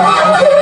Oh,